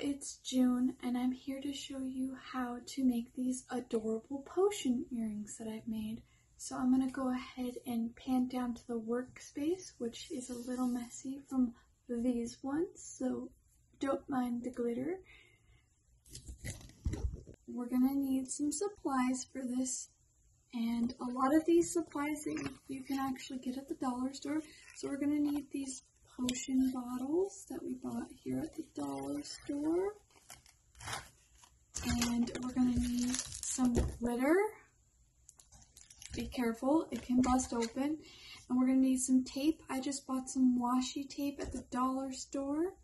it's June and I'm here to show you how to make these adorable potion earrings that I've made. So I'm going to go ahead and pan down to the workspace, which is a little messy from these ones, so don't mind the glitter. We're going to need some supplies for this, and a lot of these supplies that you can actually get at the dollar store. So we're going to need these potion bottles that we bought here at the dollar store. And we're going to need some glitter. Be careful, it can bust open. And we're going to need some tape. I just bought some washi tape at the dollar store.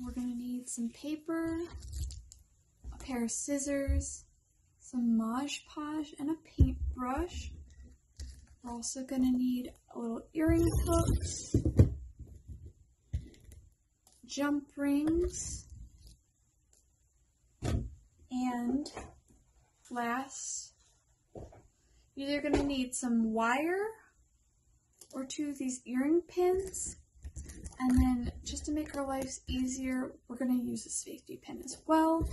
We're going to need some paper, a pair of scissors, some Mod Podge, and a paintbrush. We're also going to need a little earring hooks, jump rings, and last, you're either going to need some wire or two of these earring pins. And then just to make our lives easier, we're going to use a safety pin as well.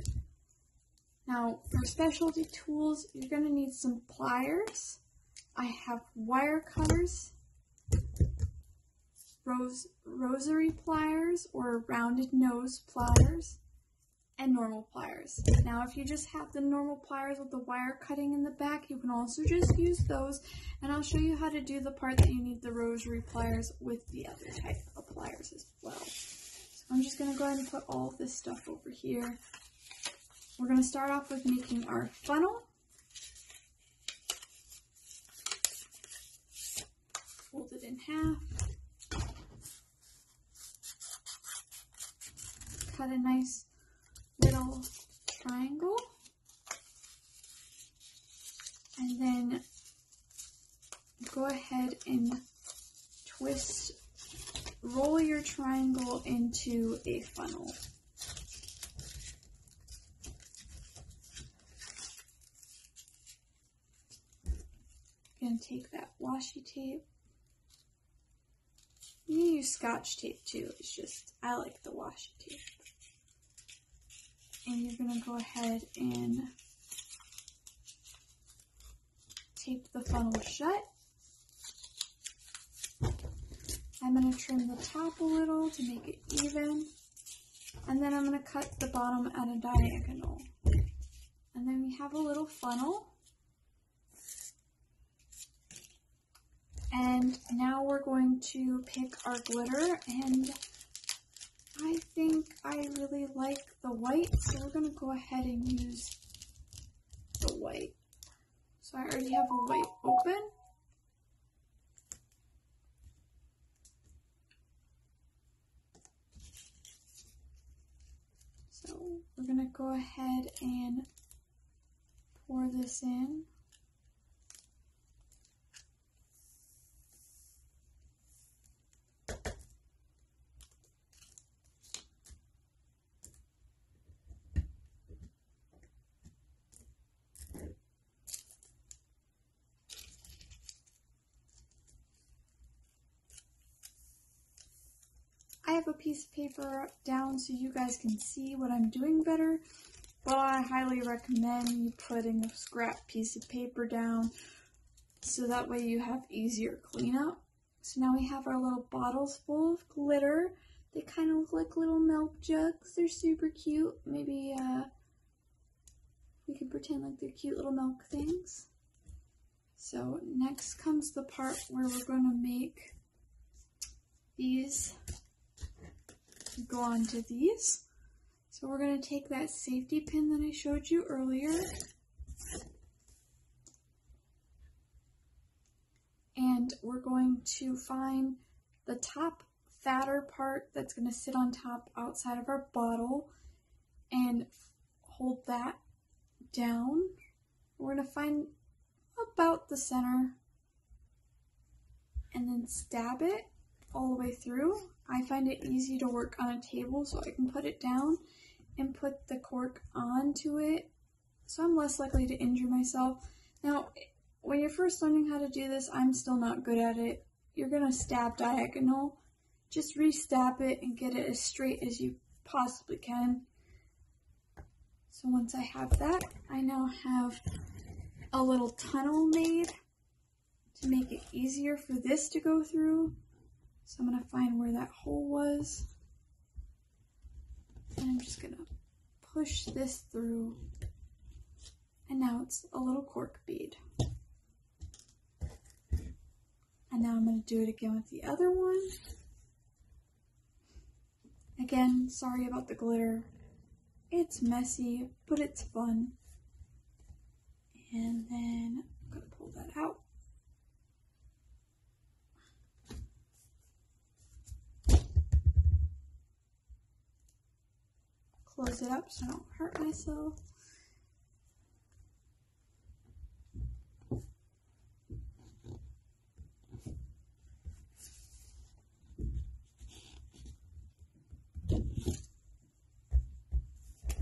Now, for specialty tools, you're going to need some pliers, I have wire cutters, rose, rosary pliers or rounded nose pliers, and normal pliers. Now if you just have the normal pliers with the wire cutting in the back, you can also just use those, and I'll show you how to do the part that you need the rosary pliers with the other type of pliers as well. So I'm just going to go ahead and put all this stuff over here. We're going to start off with making our funnel. Fold it in half. Cut a nice little triangle. And then go ahead and twist, roll your triangle into a funnel. Gonna take that washi tape you can use scotch tape too. It's just, I like the washi tape. And you're going to go ahead and tape the funnel shut. I'm going to trim the top a little to make it even. And then I'm going to cut the bottom at a diagonal. And then we have a little funnel. And now we're going to pick our glitter and I think I really like the white, so we're going to go ahead and use the white. So I already have a white open. So we're going to go ahead and pour this in. A piece of paper down so you guys can see what I'm doing better, but I highly recommend you putting a scrap piece of paper down so that way you have easier cleanup. So now we have our little bottles full of glitter. They kind of look like little milk jugs. They're super cute. Maybe uh, we can pretend like they're cute little milk things. So next comes the part where we're going to make these go on to these. So we're going to take that safety pin that I showed you earlier. And we're going to find the top fatter part that's going to sit on top outside of our bottle and hold that down. We're going to find about the center and then stab it all the way through. I find it easy to work on a table so I can put it down and put the cork onto it so I'm less likely to injure myself. Now, when you're first learning how to do this, I'm still not good at it. You're going to stab diagonal just restab it and get it as straight as you possibly can. So once I have that, I now have a little tunnel made to make it easier for this to go through. So I'm going to find where that hole was. And I'm just going to push this through. And now it's a little cork bead. And now I'm going to do it again with the other one. Again, sorry about the glitter. It's messy, but it's fun. And then I'm going to pull that out. Close it up so I don't hurt myself.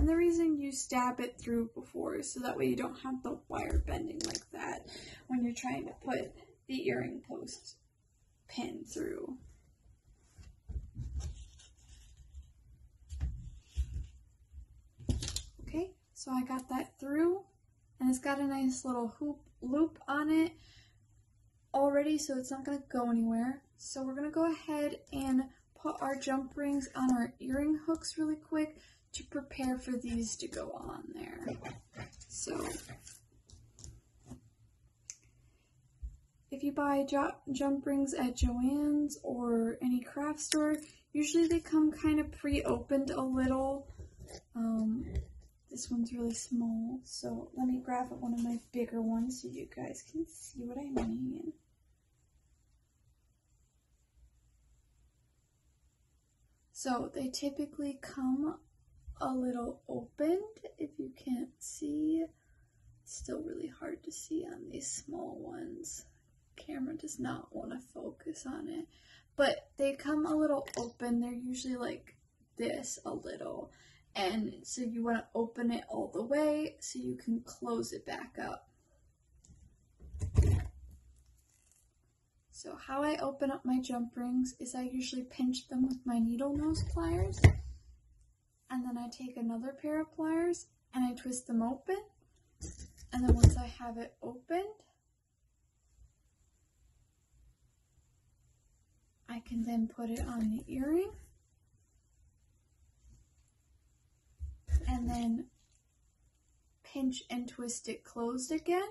And the reason you stab it through before is so that way you don't have the wire bending like that when you're trying to put the earring post pin through. Okay, so I got that through and it's got a nice little hoop loop on it already so it's not going to go anywhere. So we're going to go ahead and put our jump rings on our earring hooks really quick to prepare for these to go on there. So, if you buy jump rings at Joann's or any craft store, usually they come kind of pre-opened a little. Um, this one's really small, so let me grab one of my bigger ones so you guys can see what I mean. So they typically come a little opened if you can't see. It's still really hard to see on these small ones. Camera does not want to focus on it. But they come a little open. They're usually like this a little. And so you want to open it all the way so you can close it back up. So how I open up my jump rings is I usually pinch them with my needle nose pliers and then I take another pair of pliers and I twist them open. And then once I have it opened, I can then put it on the earring. And then pinch and twist it closed again.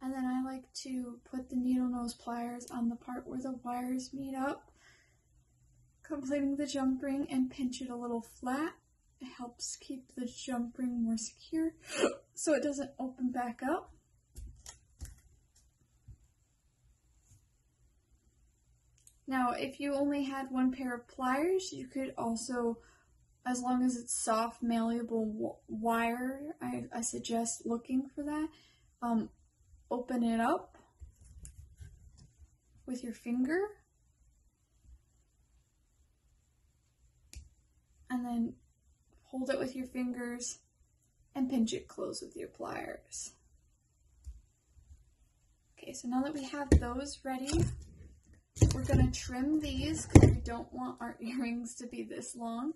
And then I like to put the needle nose pliers on the part where the wires meet up completing the jump ring and pinch it a little flat. It helps keep the jump ring more secure so it doesn't open back up. Now, if you only had one pair of pliers, you could also, as long as it's soft, malleable wire, I, I suggest looking for that, um, open it up with your finger and then hold it with your fingers and pinch it close with your pliers. Okay, so now that we have those ready, we're going to trim these because we don't want our earrings to be this long.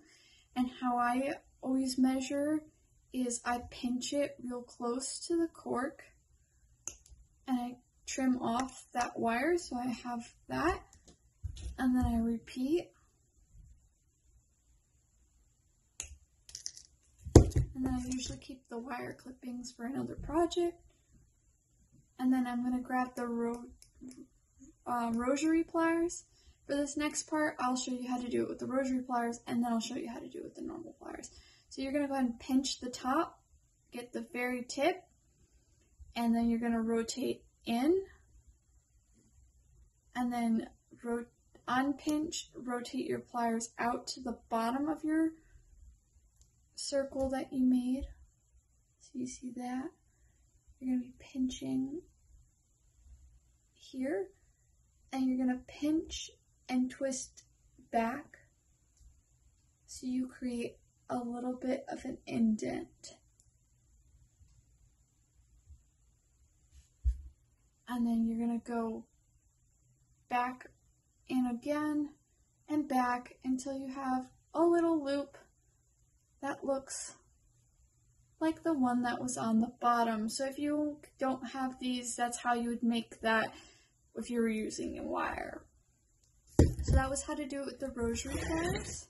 And how I always measure is I pinch it real close to the cork and I trim off that wire so I have that and then I repeat And then I usually keep the wire clippings for another project. And then I'm going to grab the ro uh, rosary pliers. For this next part, I'll show you how to do it with the rosary pliers, and then I'll show you how to do it with the normal pliers. So you're going to go ahead and pinch the top, get the very tip, and then you're going to rotate in, and then ro unpinch, rotate your pliers out to the bottom of your circle that you made. So you see that? You're going to be pinching here and you're going to pinch and twist back so you create a little bit of an indent. And then you're going to go back in again and back until you have a little loop that looks like the one that was on the bottom. So if you don't have these, that's how you would make that if you were using a wire. So that was how to do it with the rosary pliers.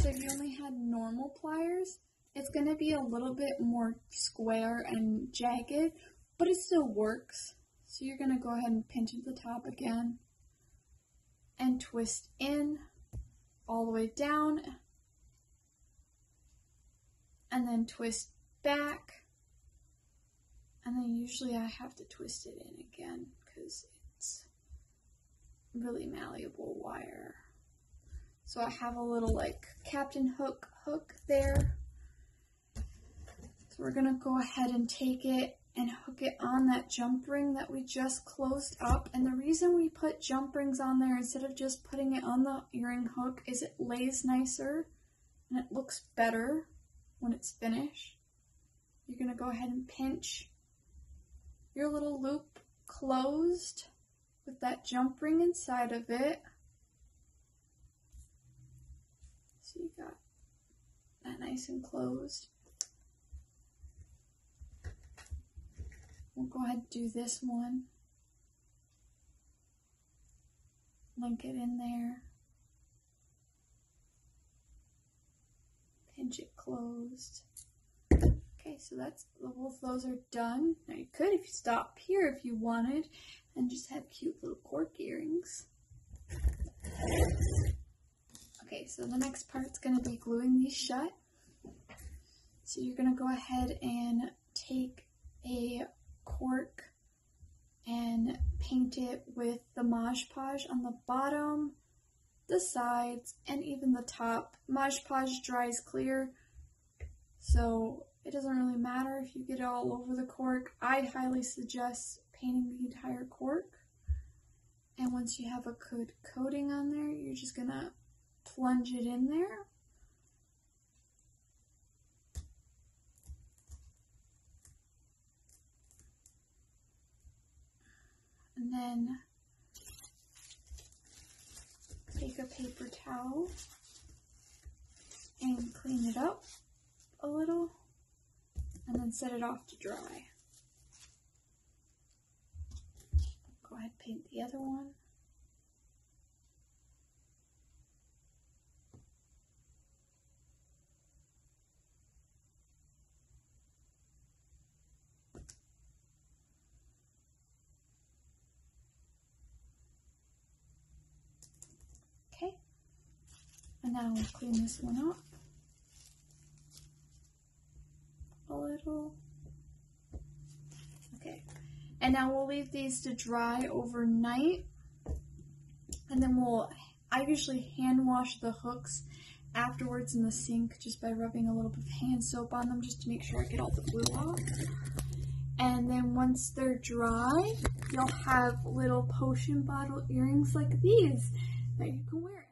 So if you only had normal pliers, it's going to be a little bit more square and jagged, but it still works. So you're going to go ahead and pinch at the top again and twist in all the way down and then twist back usually I have to twist it in again because it's really malleable wire. So I have a little like captain hook hook there. So we're gonna go ahead and take it and hook it on that jump ring that we just closed up. And the reason we put jump rings on there instead of just putting it on the earring hook is it lays nicer and it looks better when it's finished. You're gonna go ahead and pinch your little loop closed with that jump ring inside of it. So you got that nice and closed. We'll go ahead and do this one. Link it in there. Pinch it closed. Okay, so that's the both those are done. Now you could if you stop here if you wanted and just have cute little cork earrings. Okay, so the next part's going to be gluing these shut. So you're going to go ahead and take a cork and paint it with the Mod Podge on the bottom, the sides, and even the top. Mod Podge dries clear, so it doesn't really matter if you get it all over the cork. I'd highly suggest painting the entire cork. And once you have a good coating on there, you're just gonna plunge it in there And then take a paper towel and clean it up and set it off to dry. Go ahead and paint the other one. Okay, and now we'll clean this one up Okay, and now we'll leave these to dry overnight. And then we'll, I usually hand wash the hooks afterwards in the sink just by rubbing a little bit of hand soap on them just to make sure I get all the glue off. And then once they're dry, you'll have little potion bottle earrings like these that you can wear.